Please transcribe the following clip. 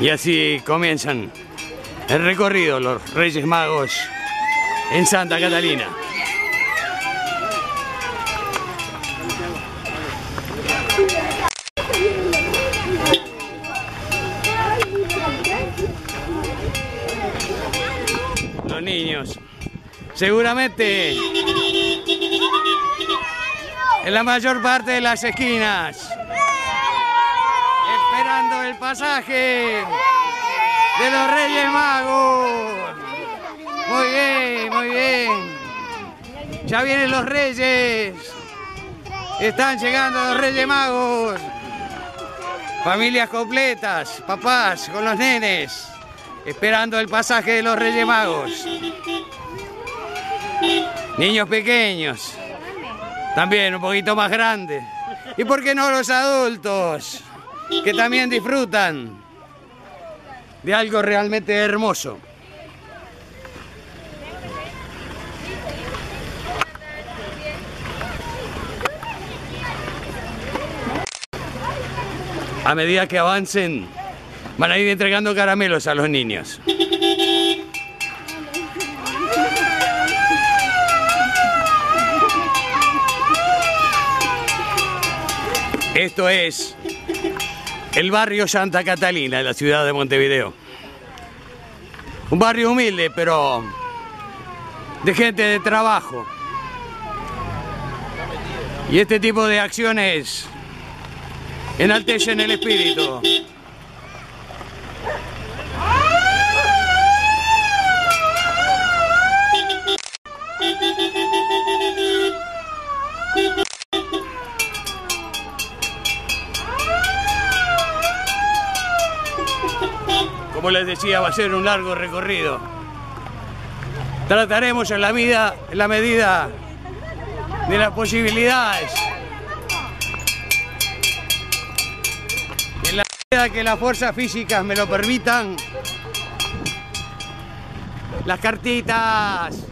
Y así comienzan el recorrido los Reyes Magos en Santa Catalina. Los niños, seguramente en la mayor parte de las esquinas, el pasaje de los Reyes Magos. Muy bien, muy bien. Ya vienen los Reyes. Están llegando los Reyes Magos. Familias completas, papás con los nenes, esperando el pasaje de los Reyes Magos. Niños pequeños, también un poquito más grandes. ¿Y por qué no los adultos? Que también disfrutan de algo realmente hermoso. A medida que avancen, van a ir entregando caramelos a los niños. Esto es el barrio Santa Catalina, en la ciudad de Montevideo. Un barrio humilde, pero de gente de trabajo. Y este tipo de acciones enaltecen el espíritu. Como les decía, va a ser un largo recorrido. Trataremos en la, medida de las posibilidades. En la medida que las fuerzas físicas me lo permitan. Las cartitas.